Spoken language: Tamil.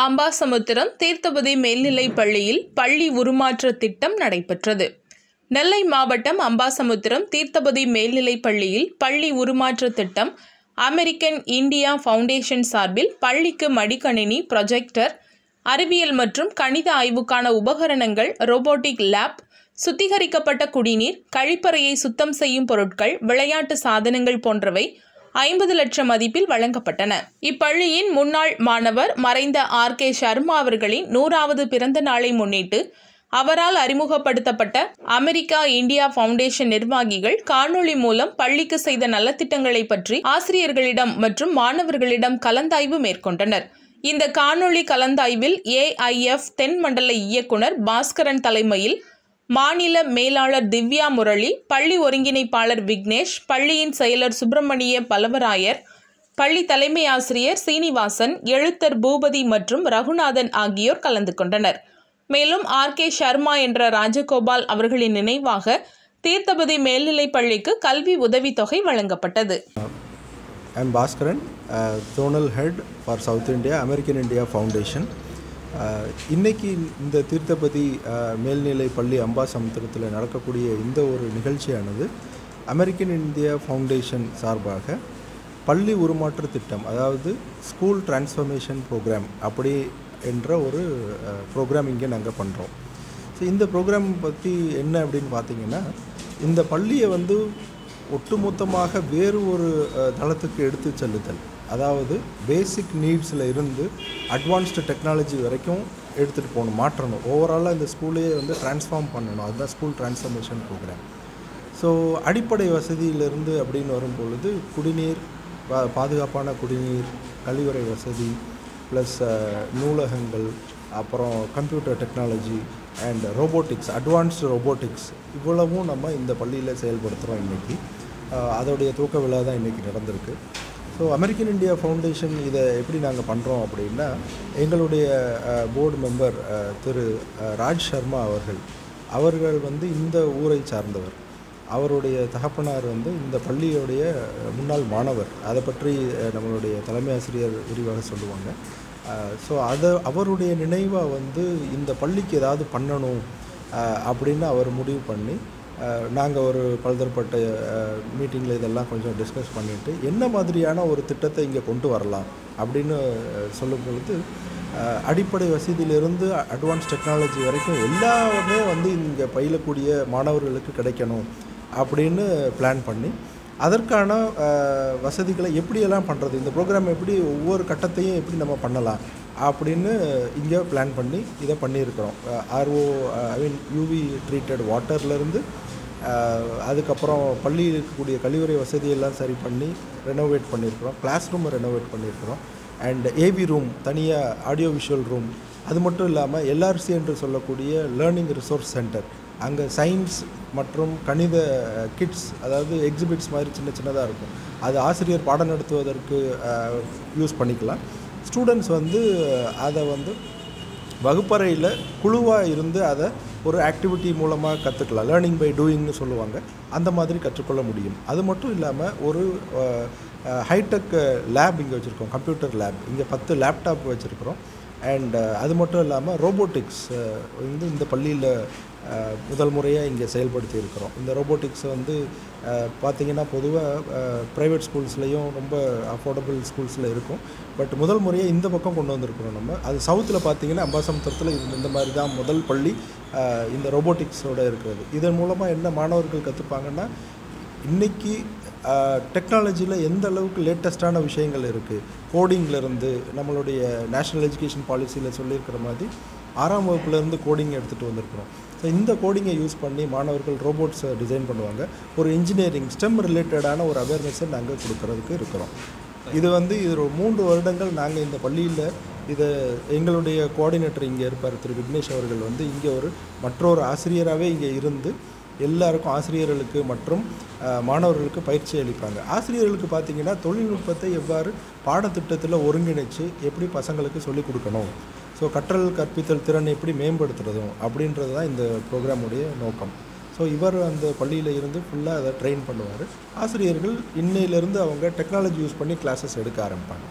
அம்பாசமுத்திரம் தீர்த்தபதி மேல்நிலைப் பள்ளியில் பள்ளி உருமாற்ற திட்டம் நடைபெற்றது. நெல்லை மாவட்டம் அம்பாசமுத்திரம் தீர்த்தபதி மேல்நிலைப் பள்ளியில் பள்ளி உருமாற்ற திட்டம் அமெரிக்கன் இந்தியா ஃபவுண்டேஷன் சார்பில் பள்ளிக்கு மடிக்கணினி ப்ரொஜெக்டர் அறிவியல் மற்றும் கணித ஆய்வுக்கான உபகரணங்கள் ரோபோட்டிக் லேப் சுத்திகரிக்கப்பட்ட குடிநீர் கழிப்பறையை சுத்தம் செய்யும் பொருட்கள் விளையாட்டு சாதனங்கள் போன்றவை ஐம்பது லட்சம் மதிப்பில் வழங்கப்பட்டன. இப்பள்ளியின் முன்னாள் மாணவர் மறைந்த ஆர். கே. சர்மா அவர்களின் நூறாவது பிறந்த நாளை முன்னிட்டு அவரால் அறிமுகப்படுத்தப்பட்ட அமெரிக்கா இந்தியா ஃபவுண்டேஷன் நிர்வாகிகள் காணொளி மூலம் பள்ளிக்கு செய்த நலத்திட்டங்களை பற்றி ஆசிரியர்களிடம் மற்றும் மாணவர்களிடம் கலந்தாய்வு மேற்கொண்டனர். இந்த காணொளி கலந்தாய்வில் ஏஐஎஃப் தென் மண்டல இயக்குனர் பாஸ்கரன் தலைமையில் மாநில மேலாளர் திவ்யா முரளி பள்ளி ஒருங்கிணைப்பாளர் விக்னேஷ் பள்ளியின் செயலர் சுப்பிரமணிய பலவராயர் பள்ளி தலைமை ஆசிரியர் சீனிவாசன் எழுத்தர் பூபதி மற்றும் ரகுநாதன் ஆகியோர் கலந்து கொண்டனர். மேலும் ஆர். கே. சர்மா என்ற ராஜகோபால் அவர்களின் நினைவாக தீர்த்தபதி மேல்நிலைப் பள்ளிக்கு கல்வி உதவித்தொகை வழங்கப்பட்டது. I am Bhaskaran, uh, Zonal Head India South இன்னைக்கு இந்த தீர்த்தபதி மேல்நிலை பள்ளி அம்பாசமுத்திரத்தில் நடக்கக்கூடிய இந்த ஒரு நிகழ்ச்சியானது அமெரிக்கன் இந்தியா ஃபவுண்டேஷன் சார்பாக பள்ளி உருமாற்ற திட்டம் அதாவது ஸ்கூல் டிரான்ஸ்ஃபர்மேஷன் ப்ரோக்ராம் அப்படி என்ற ஒரு ப்ரோக்ராம் இங்கே நாங்கள் பண்ணுறோம் ஸோ இந்த ப்ரோக்ராம் பற்றி என்ன அப்படின்னு பார்த்தீங்கன்னா இந்த பள்ளியை வந்து ஒட்டுமொத்தமாக வேறு ஒரு தளத்துக்கு எடுத்து செல்லுதல். அதாவது பேசிக் நீட்ஸில் இருந்து அட்வான்ஸ்டு டெக்னாலஜி வரைக்கும் எடுத்துகிட்டு போகணும் மாற்றணும். ஓவராலாக இந்த ஸ்கூலையே வந்து ட்ரான்ஸ்ஃபார்ம் பண்ணணும். அதுதான் ஸ்கூல் டிரான்ஸ்ஃபர்மேஷன் ப்ரோக்ராம் ஸோ அடிப்படை வசதியிலிருந்து அப்படின்னு வரும்பொழுது குடிநீர் பா பாதுகாப்பான குடிநீர் கழிவுறை வசதி ப்ளஸ் நூலகங்கள் அப்புறம் computer technology and robotics advanced robotics இவ்வளவும் நம்ம இந்த பள்ளியில் செயல்படுத்துகிறோம் இன்றைக்கி அதோடைய தூக்க விழா தான் இன்றைக்கி நடந்திருக்கு. ஸோ அமெரிக்கன் இந்தியா ஃபவுண்டேஷன் இதை எப்படி நாங்கள் பண்ணுறோம் அப்படின்னா எங்களுடைய போர்டு மெம்பர் திரு ராஜ் சர்மா அவர்கள் அவர்கள் வந்து இந்த ஊரை சார்ந்தவர். அவருடைய தகப்பனார் வந்து இந்த பள்ளியுடைய முன்னாள் மாணவர். அதை பற்றி நம்மளுடைய தலைமை ஆசிரியர் விரிவாக சொல்லுவாங்க. ஸோ அதை அவருடைய நினைவாக வந்து இந்த பள்ளிக்கு ஏதாவது பண்ணணும் அப்படின்னு அவர் முடிவு பண்ணி நாங்கள் ஒரு பலதரப்பட்ட மீட்டிங்கில் இதெல்லாம் கொஞ்சம் டிஸ்கஸ் பண்ணிவிட்டு என்ன மாதிரியான ஒரு திட்டத்தை இங்கே கொண்டு வரலாம் அப்படின்னு சொல்லும்பொழுது சொல்லும் பொழுது அடிப்படை வசதியிலிருந்து அட்வான்ஸ் டெக்னாலஜி வரைக்கும் எல்லாமே வந்து இங்கே பயிலக்கூடிய மாணவர்களுக்கு கிடைக்கணும் அப்படின்னு பிளான் பண்ணி அதற்கான வசதிகளை எப்படியெல்லாம் பண்ணுறது இந்த ப்ரோக்ராம் எப்படி ஒவ்வொரு கட்டத்தையும் எப்படி நம்ம பண்ணலாம் அப்படின்னு இங்கே பிளான் பண்ணி இதை பண்ணியிருக்கிறோம். RO I mean UV treated வாட்டர்லேருந்து அதுக்கப்புறம் பள்ளியில் இருக்கக்கூடிய கழிவறை வசதியெல்லாம் சரி பண்ணி ரெனோவேட் பண்ணியிருக்கிறோம். கிளாஸ் ரூமை ரெனோவேட் பண்ணியிருக்கிறோம். அண்ட் ஏவி ரூம் தனியாக ஆடியோ விஷுவல் ரூம் அது மட்டும் இல்லாமல் எல்ஆர்சி என்று சொல்லக்கூடிய லேர்னிங் ரிசோர்ஸ் சென்டர் அங்கே சயின்ஸ் மற்றும் கணித கிட்ஸ் அதாவது எக்ஸிபிட்ஸ் மாதிரி சின்ன சின்னதாக இருக்கும். அது ஆசிரியர் பாடம் நடத்துவதற்கு யூஸ் பண்ணிக்கலாம். ஸ்டூடெண்ட்ஸ் வந்து அதை வந்து வகுப்பறையில் குழுவாக இருந்து அதை ஒரு ஆக்டிவிட்டி மூலமாக கற்றுக்கலாம் லேர்னிங் பை டூயிங்னு சொல்லுவாங்க. அந்த மாதிரி கற்றுக்கொள்ள முடியும். அது மட்டும் இல்லாமல் ஒரு ஹைடெக் லேப் இங்கே வச்சுருக்கோம். கம்ப்யூட்டர் லேப் இங்கே பத்து லேப்டாப் வச்சுருக்கிறோம். அண்ட் uh, அது மட்டும் இல்லாமல் ரோபோட்டிக்ஸ் uh, வந்து இந்த பள்ளியில் uh, முதல் முறையாக இங்கே செயல்படுத்தி இருக்கிறோம். இந்த ரோபோட்டிக்ஸ் வந்து பார்த்திங்கன்னா பொதுவாக ப்ரைவேட் ஸ்கூல்ஸ்லேயும் ரொம்ப அஃபோர்டபுள் ஸ்கூல்ஸில் இருக்கும். பட் முதல் முறையாக இந்த பக்கம் கொண்டு வந்திருக்கிறோம் நம்ம. அது சவுத்தில் பார்த்திங்கன்னா அம்பாசமுத்திரத்தில் இது இந்த மாதிரி தான் முதல் பள்ளி இந்த ரோபோட்டிக்ஸோட இருக்கிறது. இதன் மூலமாக என்ன மாணவர்கள் கற்றுப்பாங்கன்னா இன்றைக்கி டெக்னாலஜியில் எந்த அளவுக்கு லேட்டஸ்ட்டான விஷயங்கள் இருக்குது கோடிங்லேருந்து நம்மளுடைய நேஷ்னல் எஜுகேஷன் பாலிசியில் சொல்லியிருக்கிற மாதிரி ஆறாம் வகுப்புலேருந்து கோடிங் எடுத்துகிட்டு வந்திருக்கிறோம். ஸோ இந்த கோடிங்கை யூஸ் பண்ணி மாணவர்கள் ரோபோட்ஸை டிசைன் பண்ணுவாங்க. ஒரு இன்ஜினியரிங் ஸ்டெம் ரிலேட்டடான ஒரு அவேர்னஸை நாங்கள் கொடுக்கறதுக்கு இருக்கிறோம். இது வந்து இது ஒரு மூன்று வருடங்கள் நாங்கள் இந்த பள்ளியில் இதை எங்களுடைய கோஆர்டினேட்டர் இங்கே இருப்பார் திரு விக்னேஷ் அவர்கள் வந்து இங்கே ஒரு மற்றொரு ஆசிரியராகவே இங்கே இருந்து எல்லாருக்கும் ஆசிரியர்களுக்கு மற்றும் மாணவர்களுக்கு பயிற்சி அளிப்பாங்க. ஆசிரியர்களுக்கு பார்த்தீங்கன்னா தொழில்நுட்பத்தை எவ்வாறு பாடத்திட்டத்தில் ஒருங்கிணைச்சு எப்படி பசங்களுக்கு சொல்லிக் கொடுக்கணும்? ஸோ கற்றல் கற்பித்தல் திறனை எப்படி மேம்படுத்துறதும் அப்படின்றது தான் இந்த ப்ரோக்ராமுடைய நோக்கம். ஸோ இவர் அந்த பள்ளியில் இருந்து ஃபுல்லாக அதை ட்ரெயின் பண்ணுவார். ஆசிரியர்கள் இன்னையிலேருந்து அவங்க டெக்னாலஜி யூஸ் பண்ணி கிளாஸஸ் எடுக்க ஆரம்பிப்பாங்க.